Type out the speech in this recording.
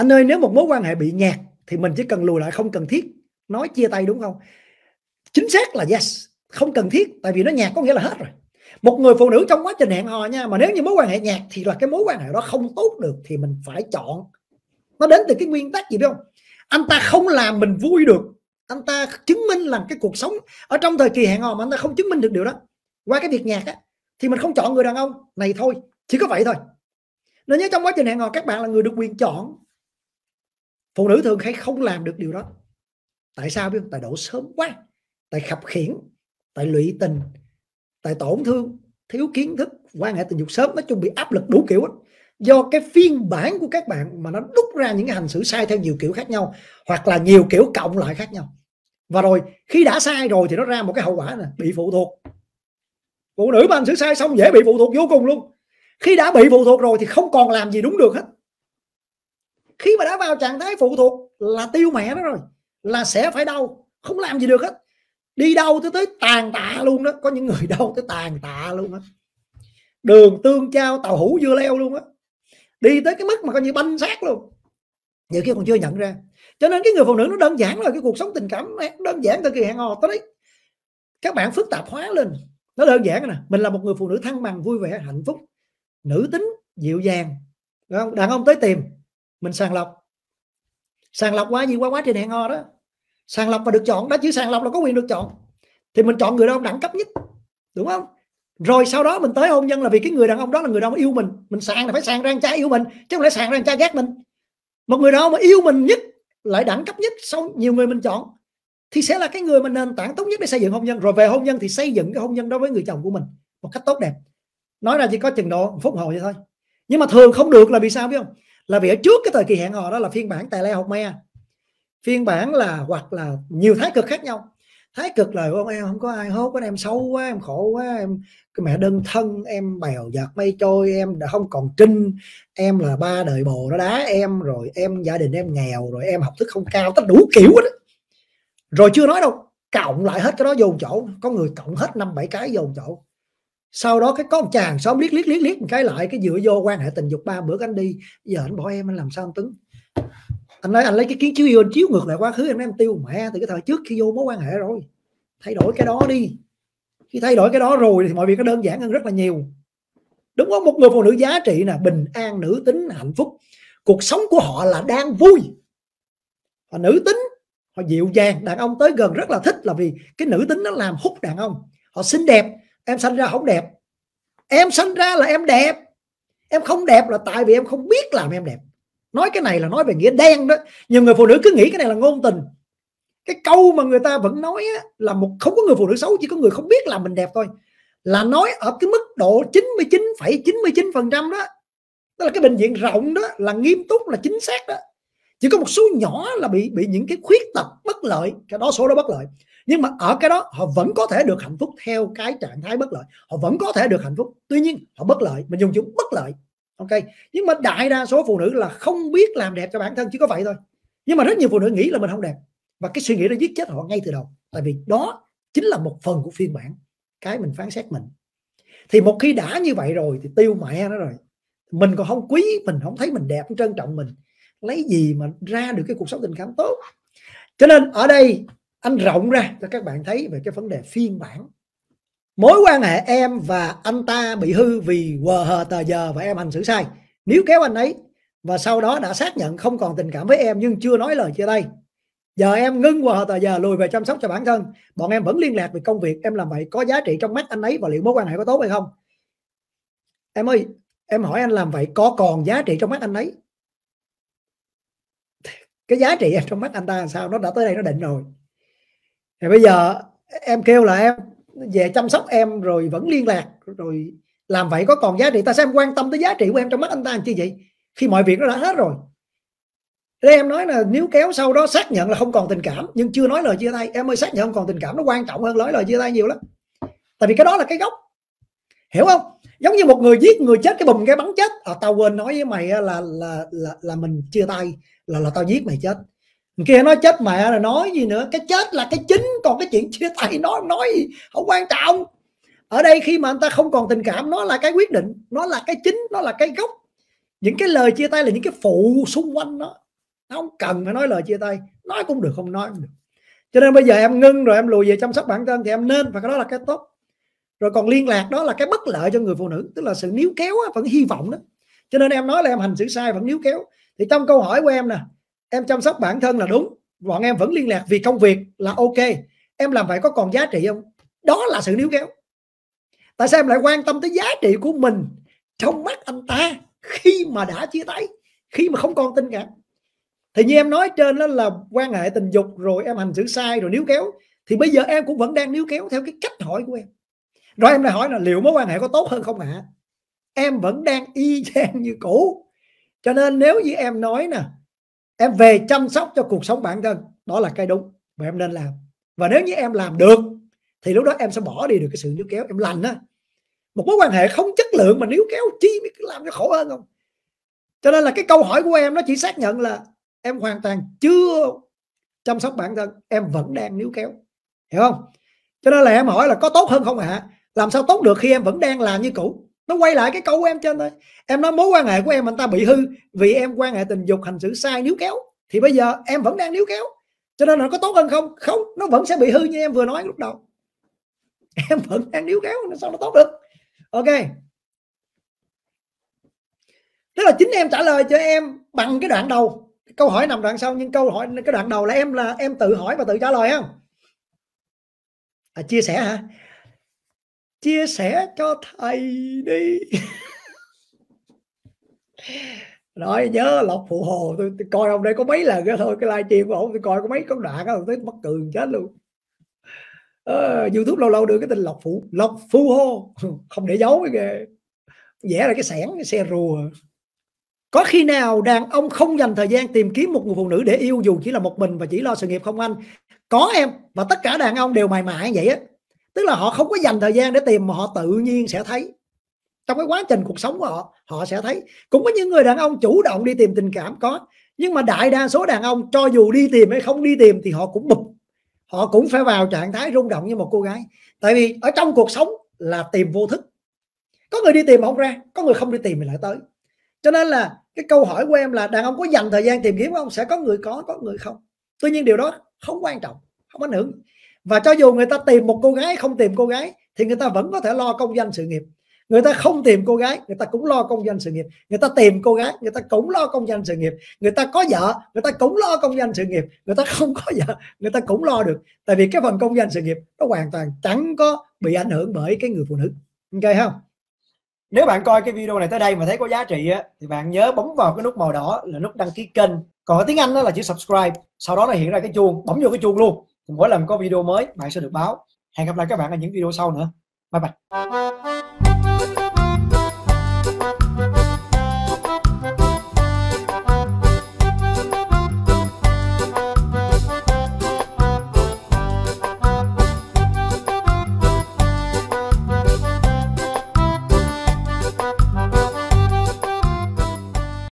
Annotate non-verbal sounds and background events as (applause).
anh ơi, nếu một mối quan hệ bị nhạt thì mình chỉ cần lùi lại, không cần thiết. Nói chia tay đúng không? Chính xác là yes, không cần thiết, tại vì nó nhạt có nghĩa là hết rồi. Một người phụ nữ trong quá trình hẹn hò nha, mà nếu như mối quan hệ nhạt thì là cái mối quan hệ đó không tốt được thì mình phải chọn. Nó đến từ cái nguyên tắc gì biết không? Anh ta không làm mình vui được. Anh ta chứng minh làm cái cuộc sống ở trong thời kỳ hẹn hò mà anh ta không chứng minh được điều đó. Qua cái việc nhạc á, thì mình không chọn người đàn ông. Này thôi, chỉ có vậy thôi. Nên nhớ trong quá trình hẹn hò, các bạn là người được quyền chọn phụ nữ thường hay không làm được điều đó. Tại sao biết không? tại đổ sớm quá, tại khập khiển, tại lụy tình, tại tổn thương, thiếu kiến thức quan hệ tình dục sớm, nói chung bị áp lực đủ kiểu do cái phiên bản của các bạn mà nó đúc ra những cái hành xử sai theo nhiều kiểu khác nhau, hoặc là nhiều kiểu cộng lại khác nhau. Và rồi, khi đã sai rồi thì nó ra một cái hậu quả là bị phụ thuộc. Phụ nữ mà hành xử sai xong dễ bị phụ thuộc vô cùng luôn. Khi đã bị phụ thuộc rồi thì không còn làm gì đúng được hết khi mà đã vào trạng thái phụ thuộc là tiêu mẹ nó rồi, là sẽ phải đau, không làm gì được hết. Đi đâu tới tới tàn tạ luôn đó, có những người (laughs) đâu tới tàn tạ luôn á. Đường tương trao tàu hũ dưa leo luôn á. Đi tới cái mức mà coi như banh xác luôn. Nhiều khi còn chưa nhận ra. Cho nên cái người phụ nữ nó đơn giản là cái cuộc sống tình cảm đơn giản từ kỳ hẹn hò tới đấy. Các bạn phức tạp hóa lên. Nó đơn giản nè, mình là một người phụ nữ thăng bằng, vui vẻ, hạnh phúc, nữ tính, dịu dàng. Không? đàn ông tới tìm mình sàng lọc. Sàng lọc quá gì quá quá trình hẹn hò đó. Sàng lọc và được chọn đó, chứ sàng lọc là có quyền được chọn. Thì mình chọn người đàn ông đẳng cấp nhất, đúng không? Rồi sau đó mình tới hôn nhân là vì cái người đàn ông đó là người đàn ông yêu mình. Mình sàng là phải sàng ra trai yêu mình, chứ không lẽ sàng ra trai ghét mình. Một người đàn ông mà yêu mình nhất, lại đẳng cấp nhất sau nhiều người mình chọn, thì sẽ là cái người mà nền tảng tốt nhất để xây dựng hôn nhân. Rồi về hôn nhân thì xây dựng cái hôn nhân đó với người chồng của mình một cách tốt đẹp. Nói ra chỉ có chừng độ phúc hồi vậy thôi. Nhưng mà thường không được là vì sao biết không? Là vì ở trước cái thời kỳ hẹn hò đó là phiên bản tài leo học me. Phiên bản là hoặc là nhiều thái cực khác nhau. Thái cực là con em không có ai hốt con em xấu quá, em khổ quá, em, cái mẹ đơn thân, em bèo giặt mây trôi, em đã không còn trinh, em là ba đời bồ nó đá em, rồi em, gia đình em nghèo, rồi em học thức không cao tất đủ kiểu đó rồi chưa nói đâu cộng lại hết cái đó vô chỗ, có người cộng hết năm, bảy cái vô chỗ sau đó cái có một chàng xóm liếc liếc liếc liếc một cái lại, cái dựa vô quan hệ tình dục ba, bữa anh đi. Giờ anh bỏ em, anh làm sao anh tính? Anh nói anh lấy cái kiến chiếu yêu anh chiếu ngược lại quá khứ, em nói em tiêu mẹ từ cái thời trước khi vô mối quan hệ rồi. Thay đổi cái đó đi. Khi thay đổi cái đó rồi thì mọi việc nó đơn giản hơn rất là nhiều. Đúng không? Một người phụ nữ giá trị nè, bình an, nữ tính, hạnh phúc. Cuộc sống của họ là đang vui. Họ nữ tính, họ dịu dàng. Đàn ông tới gần rất là thích là vì cái nữ tính nó làm hút đàn ông. Họ xinh đẹp em sanh ra không đẹp. Em sanh ra là em đẹp. Em không đẹp là tại vì em không biết làm em đẹp. Nói cái này là nói về nghĩa đen đó. Nhiều người phụ nữ cứ nghĩ cái này là ngôn tình. Cái câu mà người ta vẫn nói á, là một không có người phụ nữ xấu chỉ có người không biết làm mình đẹp thôi. Là nói ở cái mức độ 99,99 phần trăm đó. Đó là cái bệnh viện rộng đó là nghiêm túc là chính xác đó. Chỉ có một số nhỏ là bị bị những cái khuyết tật bất lợi. Cái đó số đó bất lợi nhưng mà ở cái đó, họ vẫn có thể được hạnh phúc theo cái trạng thái bất lợi. Họ vẫn có thể được hạnh phúc. Tuy nhiên, họ bất lợi. Mình dùng chữ bất lợi. Ok? Nhưng mà đại đa số phụ nữ là không biết làm đẹp cho bản thân, chỉ có vậy thôi. Nhưng mà rất nhiều phụ nữ nghĩ là mình không đẹp. Và cái suy nghĩ đó giết chết họ ngay từ đầu. Tại vì đó chính là một phần của phiên bản. Cái mình phán xét mình. Thì một khi đã như vậy rồi thì tiêu mẹ nó rồi. Mình còn không quý, mình không thấy mình đẹp, không trân trọng mình. Lấy gì mà ra được cái cuộc sống tình cảm tốt? Cho nên ở đây anh rộng ra cho các bạn thấy về cái vấn đề phiên bản. Mối quan hệ em và anh ta bị hư vì quờ hờ tờ giờ và em hành xử sai. Nếu kéo anh ấy và sau đó đã xác nhận không còn tình cảm với em nhưng chưa nói lời chia tay. Giờ em ngưng quờ hờ tờ giờ lùi về chăm sóc cho bản thân. Bọn em vẫn liên lạc về công việc. Em làm vậy có giá trị trong mắt anh ấy và liệu mối quan hệ có tốt hay không? Em ơi, em hỏi anh làm vậy có còn giá trị trong mắt anh ấy? Cái giá trị em trong mắt anh ta sao? Nó đã tới đây nó định rồi thì bây giờ em kêu là em về chăm sóc em rồi vẫn liên lạc rồi làm vậy có còn giá trị? Ta xem quan tâm tới giá trị của em trong mắt anh ta chi vậy? Khi mọi việc nó đã hết rồi. Đây em nói là nếu kéo sau đó xác nhận là không còn tình cảm nhưng chưa nói lời chia tay. Em ơi xác nhận không còn tình cảm nó quan trọng hơn nói lời chia tay nhiều lắm. Tại vì cái đó là cái gốc. Hiểu không? Giống như một người giết người chết cái bùm cái bắn chết. À, tao quên nói với mày là là là, là mình chia tay là là tao giết mày chết kia nói chết mẹ là nói gì nữa? Cái chết là cái chính còn cái chuyện chia tay nói nói gì? Không quan trọng. Ở đây khi mà anh ta không còn tình cảm nó là cái quyết định nó là cái chính nó là cái gốc. Những cái lời chia tay là những cái phụ xung quanh nó. Nó không cần phải nói lời chia tay. Nói cũng được không nói cũng được. Cho nên bây giờ em ngưng rồi em lùi về chăm sóc bản thân thì em nên và cái đó là cái tốt. Rồi còn liên lạc đó là cái bất lợi cho người phụ nữ tức là sự níu kéo á, vẫn hy vọng đó. Cho nên em nói là em hành xử sai vẫn níu kéo. Thì trong câu hỏi của em nè em chăm sóc bản thân là đúng. Bọn em vẫn liên lạc vì công việc là ok. Em làm vậy có còn giá trị không? Đó là sự níu kéo. Tại sao em lại quan tâm tới giá trị của mình trong mắt anh ta khi mà đã chia tay, khi mà không còn tình cảm? Thì như em nói trên đó là quan hệ tình dục, rồi em hành xử sai, rồi níu kéo. Thì bây giờ em cũng vẫn đang níu kéo theo cái cách hỏi của em. Rồi em lại hỏi là liệu mối quan hệ có tốt hơn không ạ? À? em vẫn đang y (laughs) chang như cũ. Cho nên nếu như em nói nè em về chăm sóc cho cuộc sống bản thân. Đó là cái đúng mà em nên làm. Và nếu như em làm được, thì lúc đó em sẽ bỏ đi được cái sự níu kéo. Em lành á. Một mối quan hệ không chất lượng mà níu kéo chi mới làm cho khổ hơn không? Cho nên là cái câu hỏi của em nó chỉ xác nhận là em hoàn toàn chưa chăm sóc bản thân, em vẫn đang níu kéo. Hiểu không? Cho nên là em hỏi là có tốt hơn không ạ? À? làm sao tốt được khi em vẫn đang làm như cũ? Nó quay lại cái câu của em trên thôi. Em nói mối quan hệ của em anh ta bị hư vì em quan hệ tình dục hành xử sai níu kéo thì bây giờ em vẫn đang níu kéo. Cho nên là nó có tốt hơn không? Không nó vẫn sẽ bị hư như em vừa nói lúc đầu. (laughs) Em vẫn đang níu kéo nó sao nó tốt được? Ok. Tức là chính em trả lời cho em bằng cái đoạn đầu. Câu hỏi nằm đoạn sau nhưng câu hỏi cái đoạn đầu là em là em tự hỏi và tự trả lời không? À, chia sẻ hả? Chia sẻ cho thầy đi. Nói nhớ lộc phụ hồ. Tôi, tôi coi ông đây có mấy lần cái thôi cái livestream của ông tôi coi có mấy con đoạn đó tôi mắc cười chết luôn. Ờ, youtube lâu lâu đưa cái tên lộc phụ lộc phụ hồ. Không để giấu cái vẽ là cái sẻn cái xe rùa. Có khi nào đàn ông không dành thời gian tìm kiếm một người phụ nữ để yêu dù chỉ là một mình và chỉ lo sự nghiệp không anh? Có em và tất cả đàn ông đều mày mãi vậy á tức là họ không có dành thời gian để tìm mà họ tự nhiên sẽ thấy. Trong cái quá trình cuộc sống của họ họ sẽ thấy. Cũng có những người đàn ông chủ động đi tìm tình cảm, có. Nhưng mà đại đa số đàn ông, cho dù đi tìm hay không đi tìm thì họ cũng bụp. Họ cũng phải vào trạng thái rung động như một cô gái. Tại vì ở trong cuộc sống là tìm vô thức. Có người đi tìm mà không ra, có người không đi tìm thì lại tới. Cho nên là cái câu hỏi của em là đàn ông có dành thời gian tìm kiếm không? Sẽ có người có có người không. Tuy nhiên điều đó không quan trọng, không ảnh hưởng và cho dù người ta tìm một cô gái, không tìm cô gái, thì người ta vẫn có thể lo công danh sự nghiệp. Người ta không tìm cô gái, người ta cũng lo công danh sự nghiệp. Người ta tìm cô gái, người ta cũng lo công danh sự nghiệp. Người ta có vợ, người ta cũng lo công danh sự nghiệp. Người ta không có vợ, người ta cũng lo được. Tại vì cái phần công danh sự nghiệp nó hoàn toàn chẳng có bị ảnh hưởng bởi cái người phụ nữ. Ok không? Nếu bạn coi cái video này tới đây mà thấy có giá trị á, thì bạn nhớ bấm vào cái nút màu đỏ là nút đăng ký kênh. Còn ở tiếng anh đó là chữ subscribe. Sau đó là hiện ra cái chuông, bấm vô cái chuông luôn mỗi lần có video mới, bạn sẽ được báo. Hẹn gặp lại các bạn ở những video sau nữa. Bye bye.